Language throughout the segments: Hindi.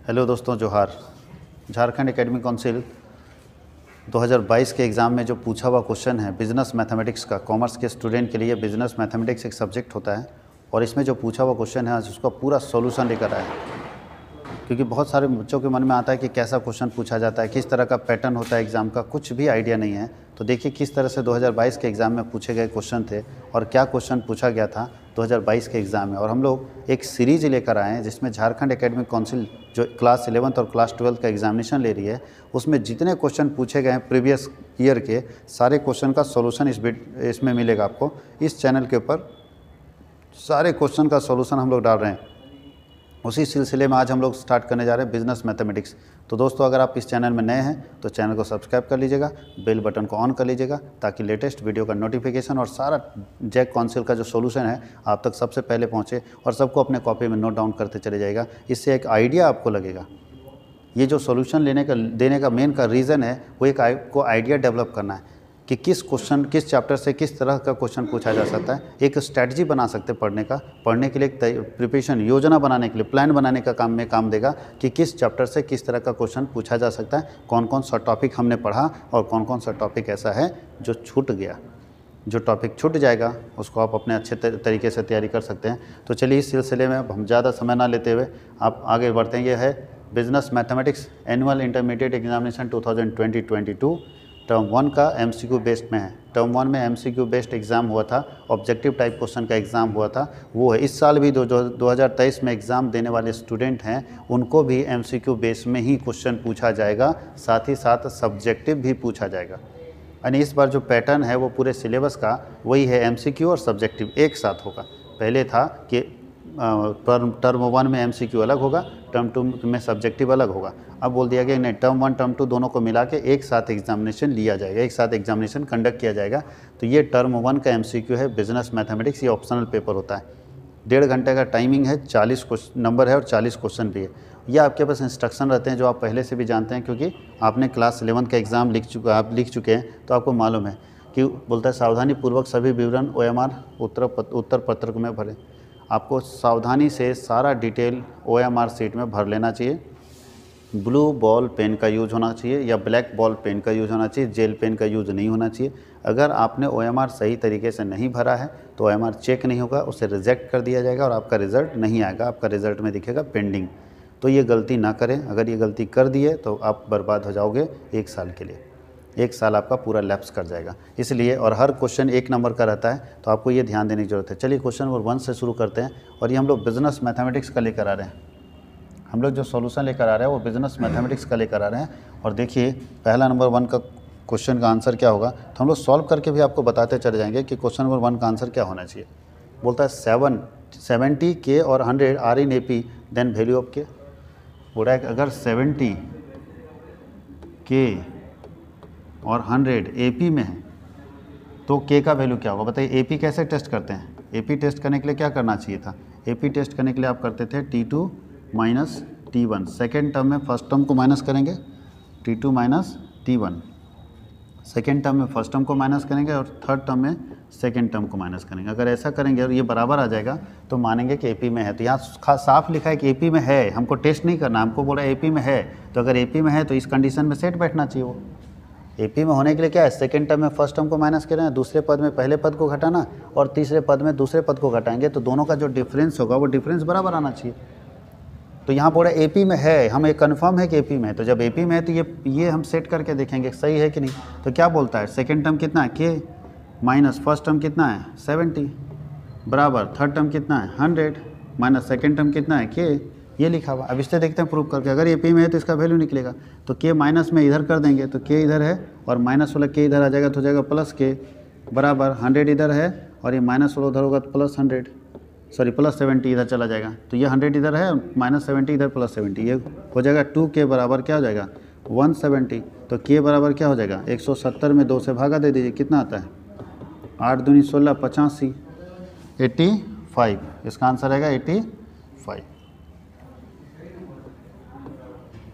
हेलो दोस्तों, जोहार। झारखंड एकेडमिक काउंसिल 2022 के एग्ज़ाम में जो पूछा हुआ क्वेश्चन है बिज़नेस मैथमेटिक्स का कॉमर्स के स्टूडेंट के लिए बिज़नेस मैथमेटिक्स एक सब्जेक्ट होता है और इसमें जो पूछा हुआ क्वेश्चन है उसका पूरा सॉल्यूशन लेकर आए क्योंकि बहुत सारे बच्चों के मन में आता है कि कैसा क्वेश्चन पूछा जाता है, किस तरह का पैटर्न होता है एग्ज़ाम का, कुछ भी आइडिया नहीं है। तो देखिए किस तरह से 2022 के एग्ज़ाम में पूछे गए क्वेश्चन थे और क्या क्वेश्चन पूछा गया था 2022 के एग्ज़ाम में। और हम लोग एक सीरीज़ लेकर आए हैं, जिसमें झारखंड एकेडमिक काउंसिल जो क्लास इलेवंथ और क्लास ट्वेल्थ का एग्जामिनेशन ले रही है, उसमें जितने क्वेश्चन पूछे गए हैं प्रीवियस ईयर के, सारे क्वेश्चन का सोल्यूशन इस इसमें मिलेगा आपको। इस चैनल के ऊपर सारे क्वेश्चन का सोल्यूशन हम लोग डाल रहे हैं। उसी सिलसिले में आज हम लोग स्टार्ट करने जा रहे हैं बिज़नेस मैथमेटिक्स तो दोस्तों, अगर आप इस चैनल में नए हैं तो चैनल को सब्सक्राइब कर लीजिएगा बेल बटन को ऑन कर लीजिएगा, ताकि लेटेस्ट वीडियो का नोटिफिकेशन और सारा जैक काउंसिल का जो सोल्यूशन है, आप तक सबसे पहले पहुँचे और सबको अपने कॉपी में नोट डाउन करते चले जाएगा। इससे एक आइडिया आपको लगेगा। ये जो सोल्यूशन लेने का, देने का मेन का रीज़न है, वो एक को आइडिया डेवलप करना है। कि किस क्वेश्चन किस चैप्टर से किस तरह का क्वेश्चन पूछा जा सकता है, एक स्ट्रैटेजी बना सकते हैं पढ़ने का। पढ़ने के लिए प्रिपरेशन योजना बनाने के लिए प्लान बनाने का काम में काम देगा कि किस चैप्टर से किस तरह का क्वेश्चन पूछा जा सकता है कौन कौन सा टॉपिक हमने पढ़ा और कौन कौन सा टॉपिक ऐसा है जो छूट गया। जो टॉपिक छूट जाएगा, उसको आप अपने अच्छे तरीके से तैयारी कर सकते हैं। तो चलिए इस सिलसिले में अब हम ज़्यादा समय ना लेते हुए आप आगे बढ़ते हैं। ये है business mathematics annual intermediate examination two thousand term one का एम बेस्ड में है। टर्म वन में एम बेस्ड एग्ज़ाम हुआ था ऑब्जेक्टिव टाइप क्वेश्चन का एग्ज़ाम हुआ था। वो है, इस साल भी दो दो में एग्ज़ाम देने वाले स्टूडेंट हैं, उनको भी एम बेस में ही क्वेश्चन पूछा जाएगा, साथ ही साथ सब्जेक्टिव भी पूछा जाएगा। यानी इस बार जो पैटर्न है, वो पूरे सिलेबस का, वही है एमसीक्यू और सब्जेक्टिव एक साथ होगा। पहले था कि टर्म टर्म वन में एमसीक्यू अलग होगा टर्म टू में सब्जेक्टिव अलग होगा। अब बोल दिया गया, नहीं टर्म वन टर्म टू दोनों को मिला के एक साथ एग्जामिनेशन लिया जाएगा, एक साथ एग्जामिनेशन कंडक्ट किया जाएगा। तो ये टर्म वन का एमसीक्यू है बिज़नेस मैथमेटिक्स ये ऑप्शनल पेपर होता है। डेढ़ घंटे का टाइमिंग है, चालीस क्वेश्चन नंबर है और चालीस क्वेश्चन भी है। ये आपके पास इंस्ट्रक्शन रहते हैं, जो आप पहले से भी जानते हैं, क्योंकि आपने क्लास इलेवंथ का एग्ज़ाम लिख चुका, आप लिख चुके हैं तो आपको मालूम है कि बोलता है सावधानी पूर्वक सभी विवरण O M R Uttar Uttar पत्रक में भरें। आपको सावधानी से सारा डिटेल ओ सीट में भर लेना चाहिए। ब्लू बॉल पेन का यूज़ होना चाहिए या ब्लैक बॉल पेन का यूज़ होना चाहिए जेल पेन का यूज़ नहीं होना चाहिए। अगर आपने ओ एम आर सही तरीके से नहीं भरा है तो ओ एम आर चेक नहीं होगा, उसे रिजेक्ट कर दिया जाएगा और आपका रिज़ल्ट नहीं आएगा, आपका रिज़ल्ट में दिखेगा पेंडिंग तो ये गलती ना करें। अगर ये गलती कर दिए तो आप बर्बाद हो जाओगे एक साल के लिए। एक साल आपका पूरा लैप्स कर जाएगा। इसलिए और हर क्वेश्चन एक नंबर का रहता है तो आपको ये ध्यान देने की ज़रूरत है। चलिए क्वेश्चन नंबर वन से शुरू करते हैं और ये हम लोग बिज़नेस मैथमेटिक्स का लेकर आ रहे हैं। हम लोग जो सॉल्यूशन लेकर आ रहे हैं, वो बिज़नेस मैथमेटिक्स का लेकर आ रहे हैं। और देखिए, पहला नंबर वन का क्वेश्चन का आंसर क्या होगा? तो हम लोग सॉल्व करके भी आपको बताते चले जाएँगे कि क्वेश्चन नंबर वन का आंसर क्या होना चाहिए। बोलता है सेवन सेवेंटी के और hundred are in A P then value of k बोल है अगर सेवेंटी के और हंड्रेड ए में है तो के का वैल्यू क्या होगा? बताइए एपी कैसे टेस्ट करते हैं? एपी टेस्ट करने के लिए क्या करना चाहिए था? एपी टेस्ट करने के लिए आप करते थे T two minus T one second term में फ़र्स्ट टर्म को माइनस करेंगे T two minus T one second term में फ़र्स्ट टर्म को माइनस करेंगे और थर्ड टर्म में सेकेंड टर्म को माइनस करेंगे। अगर ऐसा करेंगे और ये बराबर आ जाएगा तो मानेंगे कि एपी में है। तो यहाँ खास साफ़ लिखा है कि एपी में है। हमको टेस्ट नहीं करना, हमको बोला एपी में है। तो अगर एपी में है तो इस कंडीशन में सेट बैठना चाहिए वो। एपी में होने के लिए क्या है? सेकेंड टर्म में फ़र्स्ट टर्म को माइनस करें, दूसरे पद में पहले पद को घटाना और तीसरे पद में दूसरे पद को घटाएँगे तो दोनों का जो डिफरेंस होगा वो डिफरेंस बराबर आना चाहिए। तो यहाँ बोला एपी में है, हम कन्फर्म है कि एपी में है। तो जब एपी में है तो ये ये हम सेट करके देखेंगे सही है कि नहीं। तो क्या बोलता है? सेकेंड टर्म कितना है? के माइनस फ़र्स्ट टर्म कितना है? सेवेंटी बराबर। थर्ड टर्म कितना है? हंड्रेड माइनस सेकेंड टर्म कितना है? के ये लिखा हुआ अब इससे देखते हैं प्रूव करके। अगर ये पी में है तो इसका वैल्यू निकलेगा। तो के माइनस में इधर कर देंगे तो के इधर है और माइनस वाला के इधर आ जाएगा तो हो जाएगा प्लस के बराबर हंड्रेड इधर है और ये माइनस वाला उधर होगा तो plus hundred sorry plus seventy इधर चला जाएगा। तो ये हंड्रेड इधर है माइनस सेवेंटी इधर प्लस सेवेंटी ये हो जाएगा टू के बराबर क्या हो जाएगा? वन सेवेंटी तो के बराबर क्या हो जाएगा? एक सौ सत्तर में दो से भागा दे दीजिए, कितना आता है? आठ दूनी सोलह पचासी। एट्टी फाइव इसका आंसर रहेगा एट्टी फाइव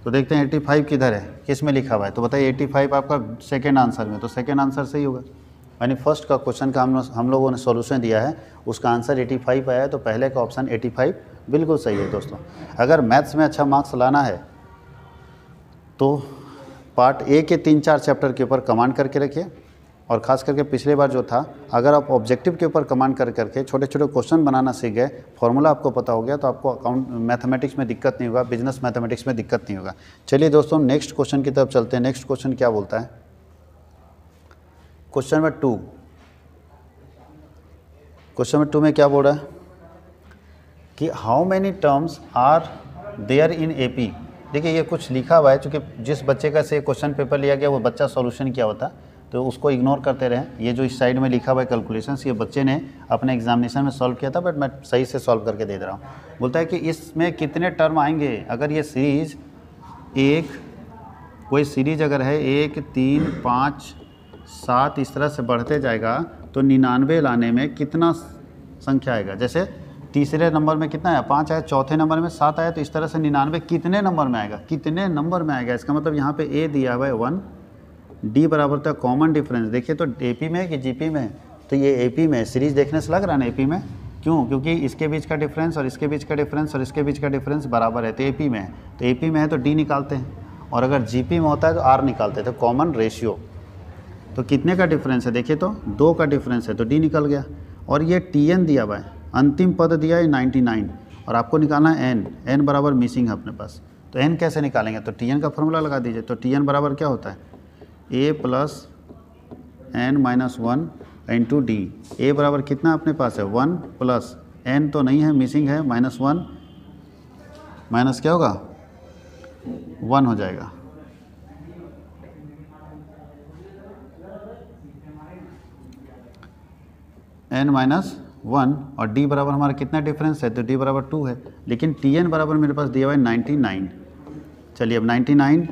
तो देखते हैं 85 किधर है किसमें लिखा हुआ है? तो बताइए 85 आपका सेकेंड आंसर में तो सेकेंड आंसर सही होगा। यानी फ़र्स्ट का क्वेश्चन का हम हम लोगों ने सोल्यूशन दिया है, उसका आंसर 85 आया है तो पहले का ऑप्शन 85 बिल्कुल सही है दोस्तों। अगर मैथ्स में अच्छा मार्क्स लाना है तो पार्ट ए के तीन चार चैप्टर के ऊपर कमांड करके रखिए। और ख़ास करके पिछले बार जो था, अगर आप ऑब्जेक्टिव के ऊपर कमांड कर करके छोटे छोटे क्वेश्चन बनाना सीख गए फॉर्मूला आपको पता हो गया तो आपको अकाउंट मैथमेटिक्स में दिक्कत नहीं होगा बिज़नेस मैथमेटिक्स में दिक्कत नहीं होगा। चलिए दोस्तों नेक्स्ट क्वेश्चन की तरफ़ चलते हैं। नेक्स्ट क्वेश्चन क्या बोलता है? Question number two question number two में क्या बोल रहा है? कि how many terms are there in A P देखिए, ये कुछ लिखा हुआ है, चूँकि जिस बच्चे का से क्वेश्चन पेपर लिया गया, वो बच्चा सॉल्यूशन किया होता? तो उसको इग्नोर करते रहें। ये जो इस साइड में लिखा हुआ है कैलकुलेशंस ये बच्चे ने अपने एग्जामिनेशन में सॉल्व किया था बट मैं सही से सॉल्व करके दे रहा हूँ। बोलता है कि इसमें कितने टर्म आएँगे? अगर ये सीरीज़ एक, कोई सीरीज़ अगर है, एक, तीन, पाँच, सात इस तरह से बढ़ते जाएगा तो निन्यानवे लाने में कितना संख्या आएगा? जैसे तीसरे नंबर में कितना आया? पाँच आया, चौथे नंबर में सात आया तो इस तरह से निन्यानवे कितने नंबर में आएगा? कितने नंबर में आएगा? इसका मतलब यहाँ पे ए दिया हुआ है वन डी बराबर था कॉमन डिफरेंस देखिए तो ए में है कि जी में है? तो ये ए में है। सीरीज़ देखने से लग रहा है ना ए में? क्यों? क्योंकि इसके बीच का डिफरेंस और इसके बीच का डिफरेंस और इसके बीच का डिफरेंस बराबर है। तो ए में है। तो ए में है तो डी निकालते हैं। और अगर जी में होता है तो आर निकालते हैं। तो कॉमन रेशियो तो कितने का डिफरेंस है? देखिए तो दो का डिफरेंस है। तो डी निकल गया। और ये टी एन दिया हुआ है। अंतिम पद दिया है नाइन्टी नाइन और आपको निकालना है एन एन बराबर मिसिंग है अपने पास। तो एन कैसे निकालेंगे? तो टी एन का फॉर्मूला लगा दीजिए। तो टी एन बराबर क्या होता है? A plus N minus one into D A बराबर कितना अपने पास है? वन प्लस एन तो नहीं है मिसिंग है माइनस वन माइनस क्या होगा? वन हो जाएगा। एन माइनस वन और डी बराबर हमारा कितना डिफरेंस है? तो डी बराबर टू है। लेकिन टी एन बराबर मेरे पास दिया हुआ है नाइन्टी नाइन चलिए अब नाइन्टी नाइन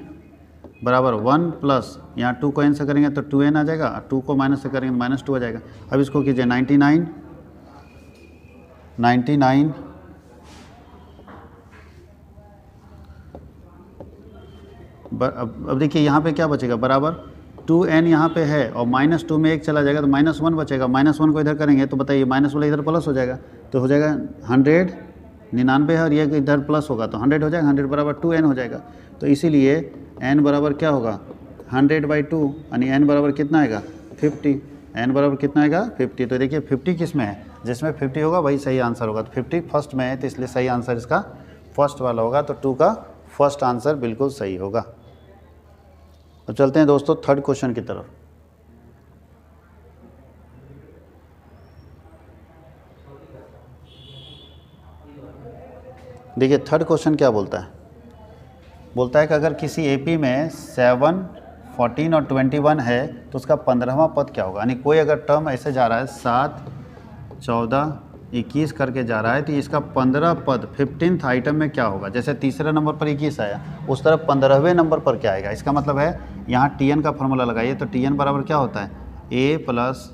बराबर वन प्लस, यहाँ टू को एन से करेंगे तो टू एन आ जाएगा टू को माइनस से करेंगे माइनस टू आ जाएगा। अब इसको कीजिए नाइन्टी नाइन नाइन्टी नाइन अब देखिए यहाँ पे क्या बचेगा, बराबर टू एन यहाँ पे है और माइनस टू में एक चला जाएगा तो माइनस वन बचेगा, माइनस वन को इधर करेंगे तो बताइए माइनस वाला इधर प्लस हो जाएगा तो हो जाएगा हंड्रेड निन्यानवे है और ये इधर प्लस होगा तो हंड्रेड हो जाएगा, हंड्रेड बराबर टू एन हो जाएगा। तो इसीलिए एन बराबर क्या होगा? हंड्रेड बाई टू, यानी एन बराबर कितना आएगा? फिफ्टी। एन बराबर कितना आएगा? फिफ्टी। तो देखिए, फिफ्टी किसमें है? जिसमें फिफ्टी होगा, वही सही आंसर होगा। तो फिफ्टी फ़र्स्ट में है तो इसलिए सही आंसर इसका फ़र्स्ट वाला होगा तो टू का फ़र्स्ट आंसर बिल्कुल सही होगा। तो चलते हैं दोस्तों, थर्ड क्वेश्चन की तरफ़। देखिए, थर्ड क्वेश्चन क्या बोलता है? बोलता है कि अगर किसी एपी में सेवन फोर्टीन और ट्वेंटी वन है तो उसका पंद्रहवा पद क्या होगा? यानी कोई अगर टर्म ऐसे जा रहा है, सात, चौदह, इक्कीस करके जा रहा है तो इसका पंद्रह पद फिफ्टींथ आइटम में क्या होगा? जैसे तीसरे नंबर पर इक्कीस आया, उस तरफ़ पंद्रहवें नंबर पर क्या आएगा? इसका मतलब है, यहाँ टी एन का फॉर्मूला लगाइए तो टी एन बराबर क्या होता है? A plus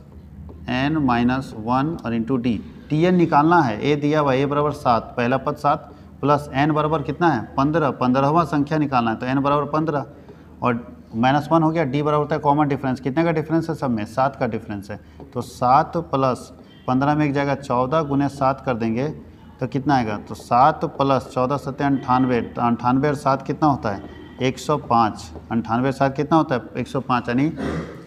N minus one और इंटू डी टी एन निकालना है ए दिया हुआ ए बराबर सात, पहला पद सात प्लस एन बराबर कितना है? पंद्रह। पंद्रहवा संख्या निकालना है तो एन बराबर पंद्रह। और माइनस वन हो गया डी बराबर होता है कॉमन डिफरेंस कितने का डिफरेंस है सब में? सात का डिफरेंस है। तो सात प्लस पंद्रह में एक जाएगा चौदह गुने सात कर देंगे तो कितना आएगा? तो सात प्लस चौदह सत्तर अंठानवे। तो अंठानवे और सात कितना होता है? एक सौ पाँच। अंठानवे सात कितना होता है? एक सौ पाँच। यानी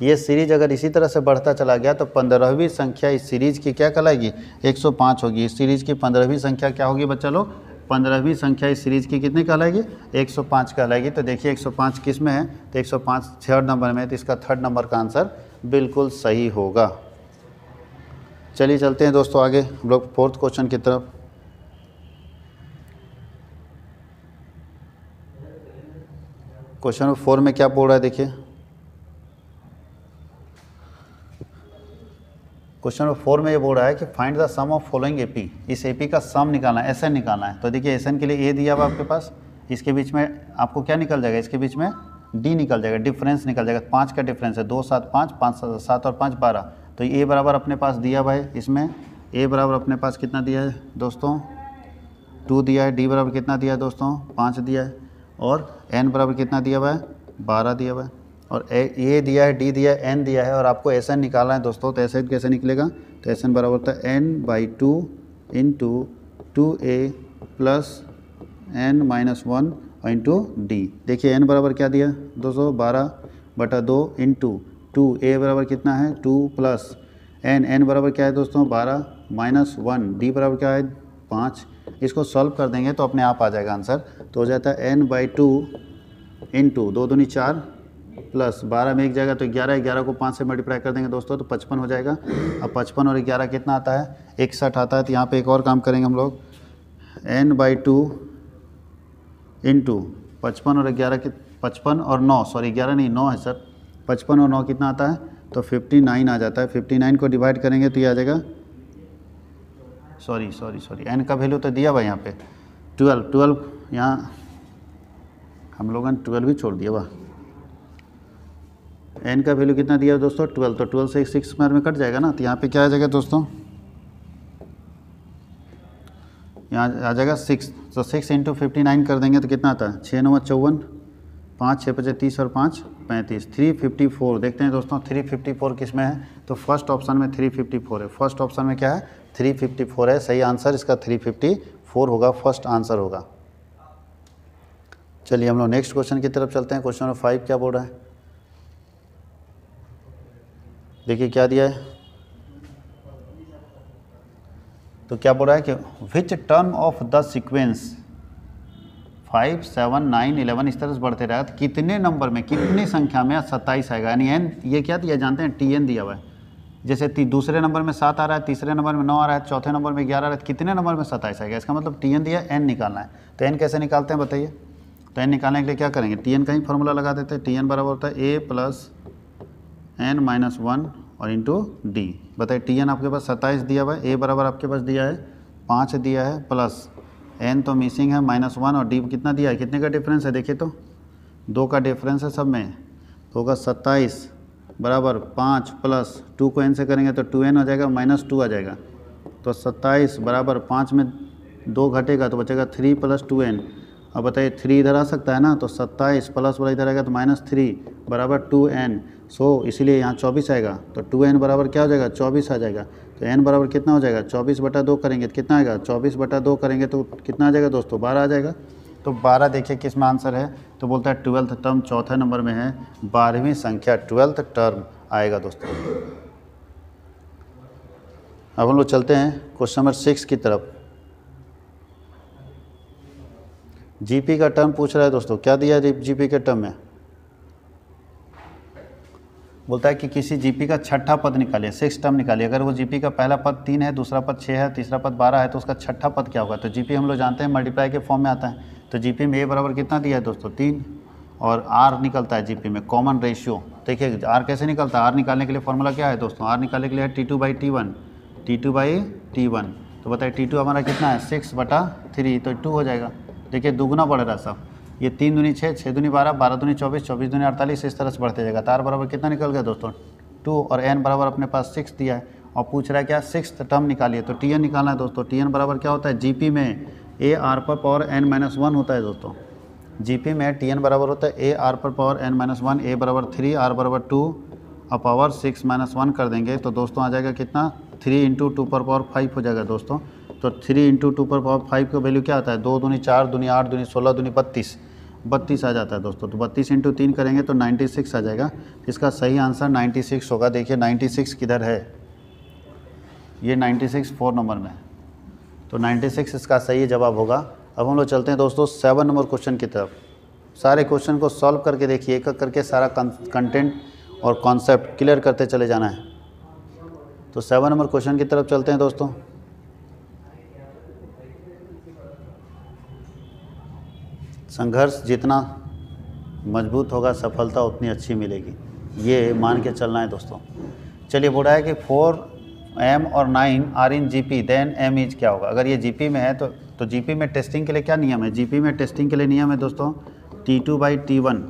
ये सीरीज़ अगर इसी तरह से बढ़ता चला गया तो पंद्रहवीं संख्या इस सीरीज़ की क्या कहलाएगी? एक सौ पाँच होगी। इस सीरीज़ की पंद्रहवीं संख्या क्या होगी बच्चा लोग? पंद्रहवीं संख्या इस सीरीज़ की कितनी कहलाएगी? 105 कहलाएगी। तो देखिए 105 किसमें है? तो 105 थर्ड नंबर में है तो इसका थर्ड नंबर का आंसर बिल्कुल सही होगा। चलिए, चलते हैं दोस्तों आगे। हम लोग फोर्थ क्वेश्चन की तरफ़। क्वेश्चन फोर में क्या बोल रहा है? देखिए। क्वेश्चन नंबर फोर में ये बोल रहा है कि find the sum of following AP इस एपी का सम निकालना है एस निकालना है। तो देखिए एसएन के लिए ए दिया हुआ आपके पास। इसके बीच में आपको क्या निकल जाएगा? इसके बीच में डी निकल जाएगा डिफरेंस निकल जाएगा। पाँच का डिफरेंस है, दो, सात, पाँच पाँच, सात और पाँच, बारह। तो ए बराबर अपने पास दिया हुआ है इसमें। ए बराबर अपने पास कितना दिया है दोस्तों? टू दिया है डी बराबर कितना दिया है दोस्तों? पाँच दिया है। और एन बराबर कितना दिया हुआ है? बारह दिया हुआ है। और ए दिया है, डी दिया है, एन दिया है और आपको एस एन निकालना है दोस्तों तो एस एन कैसे निकलेगा? तो एस एन बराबर होता है N by two into two A plus N minus one into D. देखिए एन बराबर क्या दिया? दो सौ बारह बटा दो इंटू टू ए बराबर कितना है? Two plus N. एन बराबर क्या है दोस्तों? बारह माइनस वन। डी बराबर क्या है? पाँच। इसको सॉल्व कर देंगे तो अपने आप आ जाएगा आंसर तो हो जाता है N by two into दो दूनी चार प्लस बारह में एक जाएगा तो ग्यारह ग्यारह को पाँच से मल्टीप्लाई कर देंगे दोस्तों तो पचपन हो जाएगा। अब पचपन और ग्यारह कितना आता है? इकसठ आता है तो यहाँ पे एक और काम करेंगे हम लोग। एन बाई टू इंटू पचपन और ग्यारह के पचपन और नौ सॉरी ग्यारह नहीं, नौ है सर। पचपन और नौ कितना आता है? तो फिफ्टी नाइन आ जाता है। फिफ्टी नाइन को डिवाइड करेंगे तो ये आ जाएगा। सॉरी सॉरी सॉरी एन का वैल्यू तो दिया हुआ यहाँ पे। ट्वेल्व ट्वेल्व यहाँ हम लोगों ने ट्वेल्व ही छोड़ दिया, वाह। एन का वैल्यू कितना दिया है दोस्तों? ट्वेल्व तो ट्वेल्व से एक सिक्स स्क्वायर में कट जाएगा ना? तो यहाँ पे क्या आ जाएगा दोस्तों? यहाँ आ जाएगा सिक्स तो सिक्स इंटू फिफ्टी नाइन कर देंगे तो कितना आता है? छः नौ चौवन, पाँच छः पचे तीस और पाँच, पैंतीस. थ्री फिफ्टी फोर देखते हैं दोस्तों थ्री फिफ्टी फोर किसमें है? तो फ़र्स्ट ऑप्शन में थ्री फिफ्टी फोर है। फ़र्स्ट ऑप्शन में क्या है? थ्री फिफ्टी फोर है। सही आंसर इसका थ्री फिफ्टी फोर होगा। फ़र्स्ट आंसर होगा। चलिए हम लोग नेक्स्ट क्वेश्चन की तरफ़ चलते हैं। क्वेश्चन नंबर फाइव क्या बोल रहा है? देखिए क्या दिया है? तो क्या बोल रहा है कि which term of the sequence five seven nine eleven इस तरह से बढ़ते रहा तो कितने नंबर में, कितनी संख्या में सत्ताईस आएगा? यानी एन ये क्या दिया, जानते हैं टी एन दिया हुआ है। जैसे दूसरे नंबर में सात आ रहा है, तीसरे नंबर में नौ आ रहा है, चौथे नंबर में ग्यारह आ रहा है कितने नंबर में सत्ताईस आएगा? इसका मतलब टी एन दिया एन निकालना है। तो एन कैसे निकालते हैं, बताइए? तो एन निकालने के लिए क्या करेंगे? टी एन का ही फॉर्मूला लगा देते हैं। टी एन बराबर होता है A plus N minus one और इंटू डी बताइए टी एन आपके पास सत्ताईस दिया हुआ है ए बराबर आपके पास दिया है, पाँच दिया है प्लस एन तो मिसिंग है माइनस वन और डी कितना दिया है? कितने का डिफरेंस है? देखिए तो दो का डिफरेंस है सब में। तो होगा सत्ताईस बराबर पाँच प्लस टू को एन से करेंगे तो टू एन हो जाएगा माइनस टू आ जाएगा। तो सत्ताईस बराबर पाँच में दो घटेगा तो बचेगा थ्री प्लस टू एन अब बताइए थ्री इधर आ सकता है ना? तो सत्ताईस प्लस वाला इधर आएगा तो माइनस थ्री बराबर टू एन सो इसीलिए यहाँ चौबीस आएगा। तो टू एन बराबर क्या हो जाएगा? चौबीस आ जाएगा। तो एन बराबर कितना हो जाएगा? चौबीस बटा दो करेंगे तो कितना आएगा? चौबीस बटा दो करेंगे तो कितना आ जाएगा दोस्तों? बारह आ जाएगा। तो बारह देखिए किसमें आंसर है? तो बोलता है ट्वेल्थ टर्म चौथे नंबर में है। बारहवीं संख्या, ट्वेल्थ टर्म आएगा दोस्तों। अब हम लोग चलते हैं क्वेश्चन नंबर सिक्स की तरफ़। जीपी का टर्म पूछ रहा है दोस्तों। क्या दिया जीपी के टर्म में? बोलता है कि किसी जीपी का छठा पद निकालिए सिक्स टर्म निकालिए। अगर वो जीपी का पहला पद तीन है, दूसरा पद छः है, तीसरा पद बारह है तो उसका छठा पद क्या होगा? तो जीपी हम लोग जानते हैं मल्टीप्लाई के फॉर्म में आता है। तो जीपी में ए बराबर कितना दिया है दोस्तों? तीन। और आर निकलता है जीपी में कॉमन रेशियो देखिए आर कैसे निकलता है? आर निकालने के लिए फॉर्मूला क्या है दोस्तों? आर निकालने के लिए t two by t one t two by t one तो बताइए टी टू हमारा कितना है? सिक्स बटा थ्री तो टू हो जाएगा। देखिए, दुगुना बढ़ रहा है सब। ये तीन दूनी छः छः दूनी बारह बारह दूनी चौबीस चौबीस दूनी अड़तालीस, इस तरह से बढ़ते जाएगा। तार बराबर कितना निकल गया दोस्तों? टू और एन बराबर अपने पास सिक्स दिया है और पूछ रहा है क्या सिक्स टर्म निकालिए? तो टी एन निकालना है दोस्तों। टी एन बराबर क्या होता है? जी पी में ए आर पर पावर एन माइनस वन होता है दोस्तों। जी पी में टी एन बराबर होता है ए आर पर power n minus one a बराबर थ्री आर बराबर टू और पावर सिक्स माइनस वन कर देंगे। तो दोस्तों आ जाएगा कितना? थ्री इंटू टू पर पावर फाइव हो जाएगा दोस्तों। तो थ्री इंटू टू पर पावर फाइव का वैल्यू क्या आता है? दो दूनी चार दूनी आठ दूनी सोलह दूनी बत्तीस। बत्तीस आ जाता है दोस्तों तो बत्तीस इंटू तीन करेंगे तो नाइन्टी सिक्स आ जाएगा। इसका सही आंसर नाइन्टी सिक्स होगा। देखिए नाइन्टी सिक्स किधर है? ये नाइन्टी सिक्स फोर नंबर में तो नाइन्टी सिक्स इसका सही जवाब होगा। अब हम लोग चलते हैं दोस्तों सेवन नंबर क्वेश्चन की तरफ़। सारे क्वेश्चन को सॉल्व करके देखिए एक एक करके सारा कंटेंट और कॉन्सेप्ट क्लियर करते चले जाना है। तो सेवन नंबर क्वेश्चन की तरफ़ चलते हैं दोस्तों। संघर्ष जितना मज़बूत होगा, सफलता उतनी अच्छी मिलेगी। ये मान के चलना है दोस्तों। चलिए, बोल है कि फोर एम और nine r in G P, then m is क्या होगा? अगर ये जी पी में है तो तो जी पी में टेस्टिंग के लिए क्या नियम है? जी पी में टेस्टिंग के लिए नियम है दोस्तों, t two by t one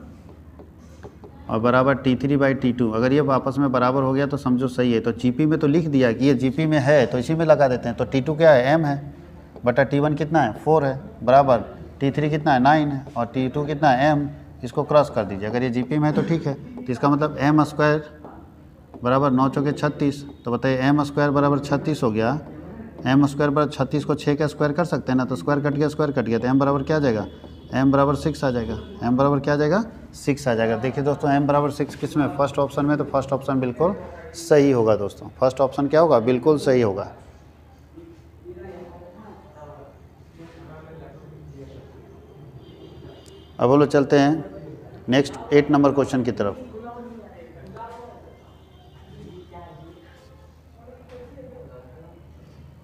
और बराबर t three by t two. अगर ये आपस में बराबर हो गया तो समझो सही है। तो जी पी में तो लिख दिया कि ये जी पी में है तो इसी में लगा देते हैं। तो टी टू क्या है? एम है, बटा टी वन कितना है? फोर है, बराबर। टी थ्री कितना है? नाइन है और टी टू कितना है? एम इसको क्रॉस कर दीजिए। अगर ये जी में है तो ठीक है तो इसका मतलब एम स्क्वायर बराबर नौ चौके छत्तीस तो बताइए एम स्क्वायर बराबर छत्तीस हो गया। एम स्क्वायर बराबर छत्तीस को छः का स्क्वायर कर सकते हैं ना तो स्क्वायर कट गया स्क्वायर कट गया तो एम बराबर क्या जाएगा? एम बराबर सिक्स आ जाएगा। एम बराबर क्या जाएगा? सिक्स आ जाएगा। देखिए दोस्तों एम बराबर सिक्स किसमें? फ़र्स्ट ऑप्शन में तो फ़र्स्ट ऑप्शन बिल्कुल सही होगा दोस्तों। फ़र्स्ट ऑप्शन क्या होगा? बिल्कुल सही होगा। अब बोलो, चलते हैं नेक्स्ट एट नंबर क्वेश्चन की तरफ़।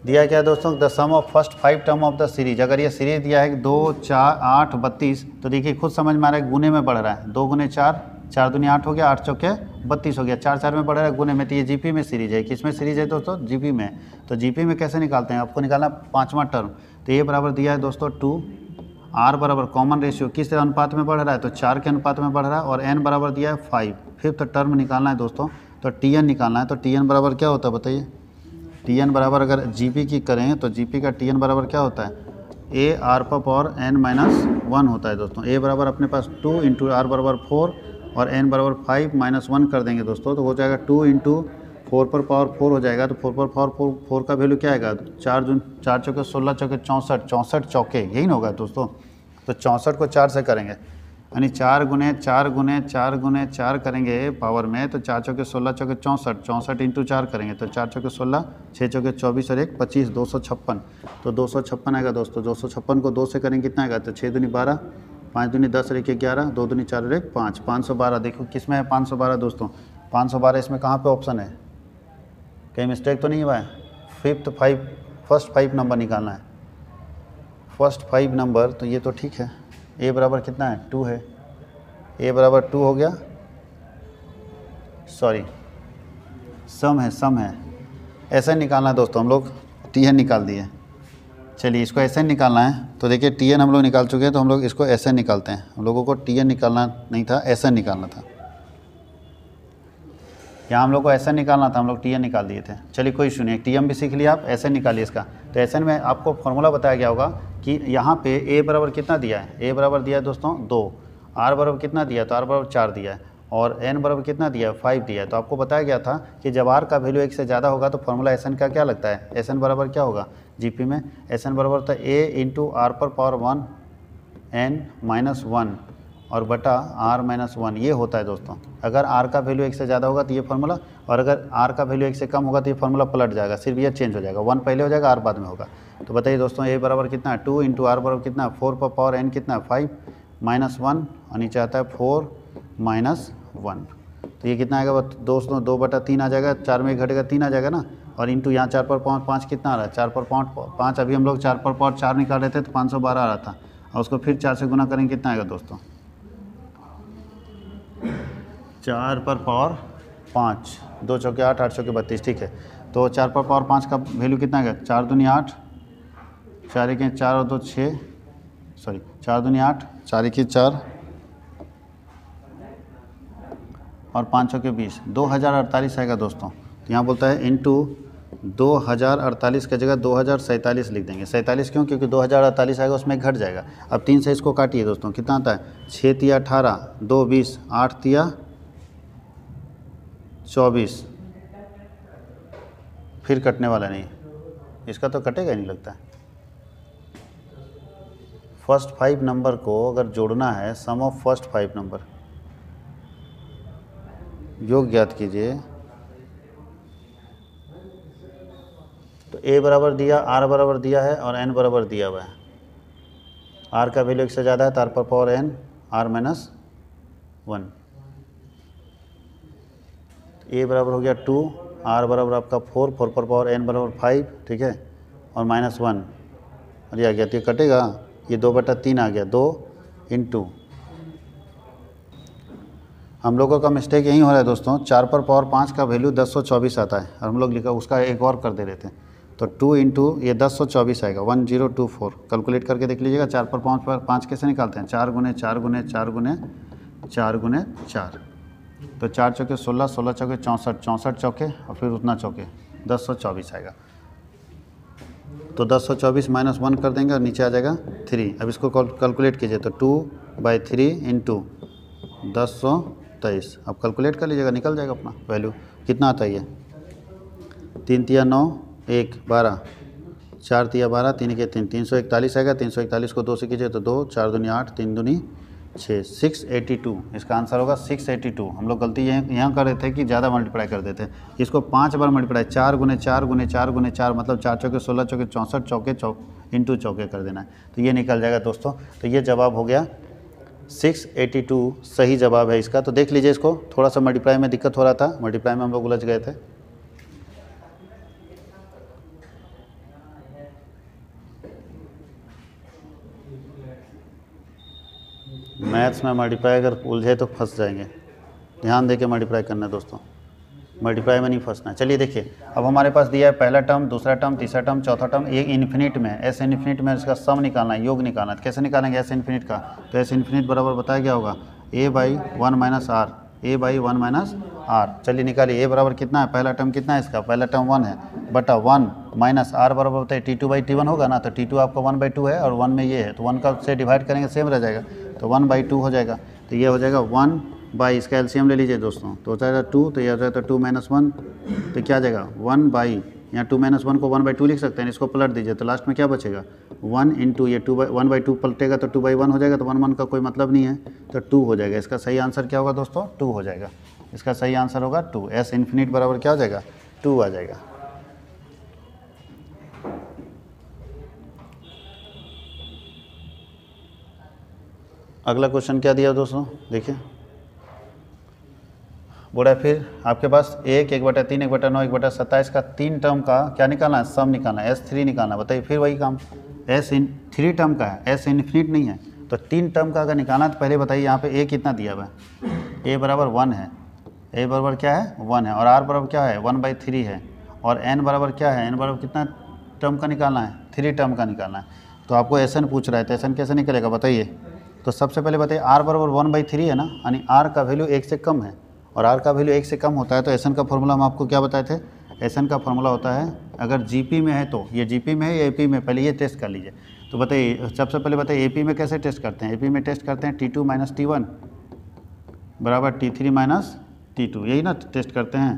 दिया क्या है दोस्तों? The sum of first five term of the series अगर ये सीरीज़ दिया है दो, चार, आठ, बत्तीस तो देखिए, खुद समझ में आ रहा है, गुने में बढ़ रहा है। दो गुने चार चार दुनिया आठ हो गया, आठ चौके बत्तीस हो गया। चार चार में बढ़ रहा है, गुने में तो ये जीपी में सीरीज़ है। किसमें सीरीज़ है दोस्तों? जीपी में। तो जीपी में कैसे निकालते हैं? आपको निकालना पाँचवा टर्म तो ये बराबर दिया है दोस्तों टू आर बराबर कॉमन रेशियो किस अनुपात में बढ़ रहा है? तो चार के अनुपात में बढ़ रहा है और एन बराबर दिया है फाइव। फिफ्थ टर्म निकालना है दोस्तों तो टी एन निकालना है। तो टी एन बराबर क्या होता है बताइए? टी एन बराबर अगर जी पी की करें तो जी पी का टी एन बराबर क्या होता है? ए आर पर पावर एन माइनस वन होता है दोस्तों। ए बराबर अपने पास टू इंटू आर बराबर फोर और एन बराबर फाइव माइनस वन कर देंगे दोस्तों तो हो जाएगा टू इंटू फोर पर पावर फोर हो जाएगा तो फोर पर पावर फोर फोर का वैल्यू क्या आएगा? चार जून, चार चौके, सोलह चौके, चौंसठ चौंसठ चौके, यही ना होगा दोस्तों? तो चौंसठ को चार से करेंगे। यानी चार गुने चार गुने चार गुने, चार करेंगे पावर में तो चार चौके, सोलह चौके, चौंसठ चौंसठ इंटू चार करेंगे तो चार चौके, सोलह छः चौके, चौबीस और एक, पच्चीस, दो सौ छप्पन। तो दो सौ छप्पन आएगा दोस्तों, दो सौ छप्पन को दो से करेंगे कितना आएगा? तो छः दूनी बारह, पाँच दूनी दस और एक, ग्यारह, दो दूनी चार और एक, पाँच पाँच सौ बारह, देखो किसमें है पाँच सौ बारह दोस्तों? पाँच सौ बारह इसमें कहाँ पर ऑप्शन है? कहीं मिस्टेक तो नहीं हुआ है? Fifth five first five number निकालना है। फ़र्स्ट फाइव नंबर तो ये तो ठीक है। ए बराबर कितना है? टू है। ए बराबर टू हो गया। सॉरी सम है सम है। ऐसे निकालना है दोस्तों हम लोग। टी एन निकाल दिए। चलिए इसको ऐसे निकालना है। तो देखिए टी एन हम लोग निकाल चुके हैं तो हम लोग इसको ऐसे निकालते हैं। हम लोगों को टी एन निकालना नहीं था ऐसे निकालना था। यहाँ हम लोग को ऐसा निकालना था, हम लोग टी एन निकाल दिए थे। चलिए कोई इशू नहीं टी एम भी सीख लिया आप, ऐसे निकालिए इसका। तो ऐसे में आपको फॉर्मूला बताया गया होगा कि यहाँ पे ए बराबर कितना दिया है? ए बराबर दिया है दोस्तों दो आर बराबर कितना दिया तो आर बराबर चार दिया है, और एन बराबर कितना दिया है? फाइव दिया है। तो आपको बताया गया था कि जब आर का वैल्यू एक से ज़्यादा होगा तो फॉर्मूला एस का क्या लगता है? एस एन बराबर क्या होगा? जी पी में एस एन बराबर था ए इंटू आर पर power one n minus one और बटा आर माइनस वन ये होता है दोस्तों। अगर आर का वैल्यू एक से ज़्यादा होगा तो ये फार्मूला और अगर आर का वैल्यू एक से कम होगा तो ये फार्मूला पलट जाएगा, सिर्फ़ ये चेंज हो जाएगा। वन पहले हो जाएगा आर बाद में होगा। तो बताइए दोस्तों ए बराबर कितना है? टू इंटू आर बराबर कितना फोर पर पावर एन कितना है? फाइव माइनस वन और नीचे आता है फोर माइनस वन तो ये कितना आएगा? दोस्तों दो बटा तीन आ जाएगा, चार में घटेगा, तीन आ जाएगा ना? और इंटू यहाँ चार पर पाँच पाँच कितना आ रहा है? चार पर पाँच। पाँच, अभी हम लोग चार पर पाँच चार निकाल रहे थे तो पाँच सौ बारह आ रहा था। और उसको फिर चार से गुना करेंगे, कितना आएगा दोस्तों? चार पर पावर पाँच। दो चौके आठ आठ चौके बत्तीस, ठीक है। तो चार पर पावर पाँच का वैल्यू कितना है? चार दुनिया आठ, चार एक चार और दो छः सॉरी चार दुनिया आठ, चार एक चार, और पाँच चौके बीस। दो हज़ार अड़तालीस आएगा दोस्तों। तो यहाँ बोलता है इंटू दो हज़ार अड़तालीस की जगह दो हज़ार सैंतालीस लिख देंगे। सैंतालीस क्यों? क्योंकि दो हज़ार अड़तालीस आएगा, उसमें घट जाएगा। अब तीन से इसको काटिए दोस्तों, कितना आता है? छः तिया अठारह, दो बीस, आठ तिया चौबीस। फिर कटने वाला नहीं इसका तो कटेगा नहीं लगता। फ़र्स्ट फाइव नंबर को अगर जोड़ना है, sum of first five number. योग ज्ञात कीजिए। तो ए बराबर दिया आर बराबर दिया है और एन बराबर दिया हुआ है। आर का वैल्यू एक से ज़्यादा है, तार पर power n r minus one a बराबर हो गया टू आर बराबर आपका फोर फोर पर पावर एन बराबर फाइव ठीक है? और माइनस वन और ये आ गया तो ये कटेगा, ये दो बटा तीन आ गया, दो इन टू हम लोगों का मिस्टेक यही हो रहा है दोस्तों, चार पर पावर पाँच का वैल्यू दस सौ चौबीस आता है। और हम लोग लिखा, उसका एक और कर दे रहे थे। तो टू इंटू, ये दस सौ चौबीस आएगा, one zero two four. Calculate करके देख लीजिएगा, चार पर पाँच पर पाँच कैसे निकालते हैं? चार गुने चार गुने चार गुने चार गुने चार। तो चार चौके सोलह सोलह चौके चौंसठ चौंसठ चौके और फिर उतना चौके, दस सौ चौबीस आएगा। तो दस सौ चौबीस माइनस वन कर देंगे और नीचे आ जाएगा थ्री। अब इसको कैलकुलेट कीजिए तो टू बाई थ्री इंटू दस सौ तेईस। अब कैलकुलेट कर लीजिएगा, निकल जाएगा अपना वैल्यू। कितना आता है ये? तीन तिया नौ एक, बारह। चार तिया बारह, तीन के तीन तीन सौ इकतालीस आएगा तीन सौ इकतालीस को दो से कीजिए तो दो, चार दूनी आठ, तीन दुनी छः सिक्स एटी टू इसका आंसर होगा सिक्स एटी टू हम लोग गलती यहाँ यहाँ कर रहे थे कि ज़्यादा मल्टीप्लाई कर देते इसको पाँच बार मल्टीप्लाई चार गुने चार गुने चार गुने चार मतलब चार चौके सोलह, चौके चौंसठ, चौके चौ इंटू चौके कर देना है। तो ये निकल जाएगा दोस्तों। तो ये जवाब हो गया सिक्स एटी टू सही जवाब है इसका। तो देख लीजिए इसको। थोड़ा सा मल्टीप्लाई में दिक्कत हो रहा था। मल्टीप्लाई में हम लोग उलझ गए थे। मैथ्स में मल्टीप्लाई अगर उलझे तो फंस जाएँगे। ध्यान दे के मल्टीप्लाई करना है दोस्तों। मल्टीप्लाई में नहीं फंसना। चलिए देखिए, अब हमारे पास दिया है पहला टर्म, दूसरा टर्म, तीसरा टर्म, चौथा टर्म एक इन्फिनिट में एस इन्फिनिट में इसका सम निकालना है, योग निकालना है। कैसे निकालेंगे एस इन्फिनिट का? तो एस इन्फिनिट बराबर बताया क्या होगा। A by one minus r a by one minus r चलिए निकालिए। ए बराबर कितना है? पहला टर्म कितना है इसका? पहला टर्म वन है। बटा वन माइनस आर बराबर बताइए। T two by t one होगा ना? तो टी टू आपका वन बाई टू है और वन में ये है। तो वन का से डिवाइड करेंगे सेम रह जाएगा। तो वन बाई टू हो जाएगा। तो ये हो जाएगा वन बाई इसका एलसीएम ले लीजिए दोस्तों। तो हो जाएगा टू तो ये हो जाएगा टू माइनस वन तो क्या आ जाएगा? वन बाई यहाँ टू माइनस वन को वन बाई टू लिख सकते हैं, इसको पलट दीजिए। तो लास्ट में क्या बचेगा? वन इंटू ये two by one by two पलटेगा तो टू बाई वन हो जाएगा। तो वन वन का कोई मतलब नहीं है। तो टू हो जाएगा। इसका सही आंसर क्या होगा दोस्तों? टू हो जाएगा। इसका सही आंसर होगा टू एस इन्फिनिट बराबर क्या हो जाएगा? टू आ जाएगा। अगला क्वेश्चन क्या दिया दोस्तों? देखिए। बोला फिर, आपके पास एक एक बटा तीन, एक बटा नौ, एक बटा सत्ताईस का तीन टर्म का क्या निकालना है? सम निकालना है। एस थ्री निकालना है। बताइए, फिर वही काम। एस इन थ्री टर्म का है। एस इन्फिनिट नहीं है। तो तीन टर्म का अगर निकालना है तो पहले बताइए, यहाँ पे ए कितना दिया हुआ है? ए बराबर वन है। ए बराबर क्या है? वन है। और आर बराबर क्या है? वन बाई थ्री है। और एन बराबर क्या है? एन बराबर कितना टर्म का निकालना है? थ्री टर्म का निकालना है। तो आपको एस एन पूछ रहा है तो एस एन कैसे निकलेगा? बताइए। तो सबसे पहले बताइए आर बराबर वन बाई थ्री है ना? यानी आर का वैल्यू एक से कम है। और आर का वैल्यू एक से कम होता है तो एस एन का फॉर्मूला हम आपको क्या बताए थे? एस एन का फॉर्मूला होता है, अगर पी में है तो ये पी में है, या ए में पहले ये टेस्ट कर लीजिए। तो बताइए, सबसे पहले बताइए पी में कैसे टेस्ट करते हैं? पी में टेस्ट करते हैं t two minus t one बराबर t three minus t two यही ना टेस्ट करते हैं।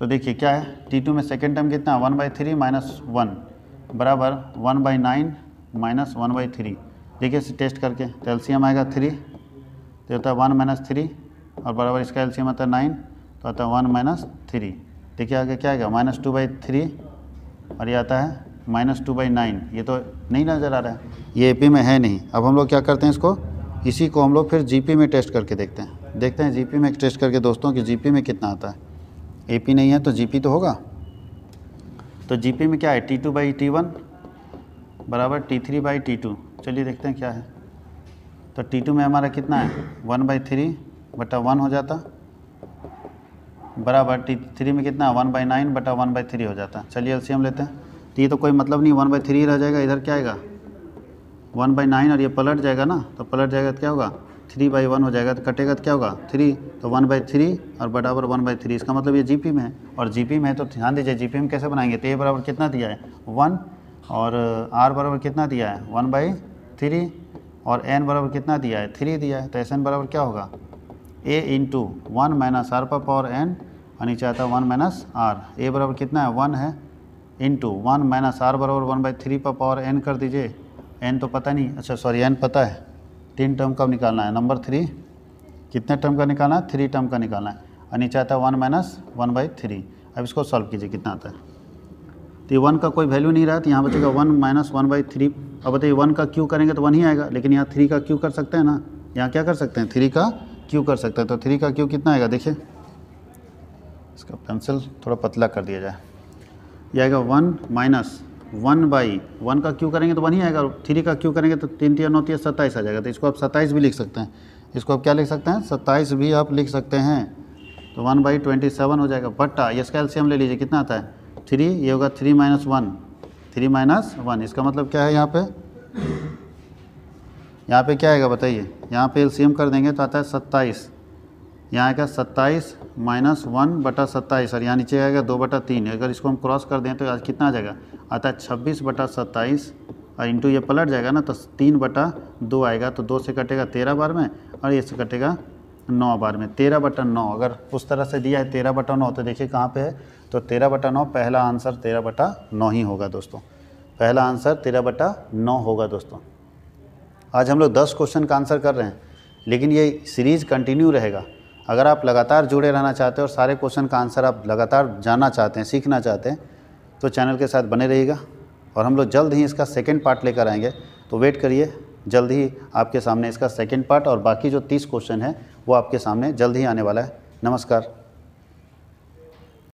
तो देखिए क्या है टी टू में सेकेंड टर्म कितना? One by three minus one बराबर one by nine minus one by three देखिए इसे टेस्ट करके। तो एलसीएम आएगा थ्री तो होता है वन माइनस थ्री और बराबर इसका एलसीएम आता है नाइन तो आता है वन माइनस थ्री देखिए आगे क्या आएगा? माइनस टू बाई थ्री और ये आता है माइनस टू बाई नाइन ये तो नहीं नज़र आ रहा है। ये एपी में है नहीं। अब हम लोग क्या करते हैं इसको? इसी को हम लोग फिर जी में टेस्ट करके देखते हैं। देखते हैं जीपी में टेस्ट करके दोस्तों कि जीपी में कितना आता है। एपी नहीं है तो जीपी तो होगा। तो जीपी में क्या है? T two by t one बराबर t three by t two चलिए देखते हैं क्या है। तो टी टू में हमारा कितना है? वन बाई थ्री बटा वन हो जाता। बराबर टी थ्री में कितना? है वन बाई नाइन बटा वन बाई थ्री हो जाता। चलिए एलसीएम लेते हैं। तो ये तो कोई मतलब नहीं वन बाई थ्री रह जाएगा, इधर क्या आएगा? वन बाई नाइन और ये पलट जाएगा ना तो पलट जाएगा तो क्या होगा? थ्री बाई वन हो जाएगा तो कटेगा तो क्या होगा? थ्री तो वन बाई थ्री और बराबर वन बाई थ्री इसका मतलब ये जीपी में है। और जीपी में है तो ध्यान दीजिए जीपी में कैसे बनाएँगे? तो ये बराबर कितना दिया है? वन और आर बराबर कितना दिया है? वन बाई थ्री और एन बराबर कितना दिया है? थ्री दिया है। तो एस एन बराबर क्या होगा? A into one minus r पर पावर एन और नीचे आता है वन माइनस आर ए बराबर कितना है? वन है। इंटू वन माइनस आर बराबर वन बाई थ्री पर पावर एन कर दीजिए। एन तो पता नहीं। अच्छा सॉरी एन पता है। तीन टर्म का निकालना है? नंबर थ्री कितने टर्म का निकालना है? थ्री टर्म का निकालना है। और नीचे आता है one minus one by three अब इसको सॉल्व कीजिए, कितना आता है? तो ये वन का कोई वैल्यू नहीं रहा तो यहाँ बचेगा one minus one by three अब बताइए वन का क्यू करेंगे तो वन ही आएगा, लेकिन यहाँ थ्री का क्यू कर सकते हैं ना? यहाँ क्या कर सकते हैं? थ्री का क्यू कर सकते हैं? तो थ्री का क्यू कितना आएगा? देखिए, इसका पेंसिल थोड़ा पतला कर दिया जाए। ये आएगा one minus one by one का क्यू करेंगे तो वन ही आएगा थ्री का क्यू करेंगे तो तीन तीन नौ तीन सत्ताईस आ जाएगा। तो इसको आप सत्ताईस भी लिख सकते हैं। इसको आप क्या लिख सकते हैं? सत्ताईस भी आप लिख सकते हैं। तो वन बाई ट्वेंटी सेवन हो जाएगा। बट्टा, ये कैल्शियम ले लीजिए, कितना आता है? थ्री, ये होगा three minus one. Three minus one, इसका मतलब क्या है यहाँ पे? यहाँ पे क्या आएगा बताइए? यहाँ पे एलसीएम कर देंगे तो आता है सत्ताईस। यहाँ आएगा सत्ताईस माइनस वन बटा सत्ताईस, और यहाँ नीचे आएगा दो बटा तीन। अगर इसको हम क्रॉस कर दें तो आज कितना आ जाएगा? आता है छब्बीस बटा सत्ताईस, और इंटू ये पलट जाएगा ना तो तीन बटा दो आएगा तो दो से कटेगा तेरह बार में, और ये से कटेगा नौ बार में। तेरह बटन नौ, अगर उस तरह से दिया है तेरह बटा नौ तो देखिए कहाँ पे है? तो तेरह बटा नौ, पहला आंसर तेरह बटा नौ ही होगा दोस्तों। पहला आंसर तेरह बटा नौ होगा दोस्तों। आज हम लोग दस क्वेश्चन का आंसर कर रहे हैं, लेकिन ये सीरीज़ कंटिन्यू रहेगा। अगर आप लगातार जुड़े रहना चाहते हैं और सारे क्वेश्चन का आंसर आप लगातार जानना चाहते हैं, सीखना चाहते हैं तो चैनल के साथ बने रहिएगा। और हम लोग जल्द ही इसका सेकेंड पार्ट लेकर आएँगे तो वेट करिए। जल्द ही आपके सामने इसका सेकेंड पार्ट और बाकी जो तीस क्वेश्चन है, वो आपके सामने जल्द ही आने वाला है। नमस्कार।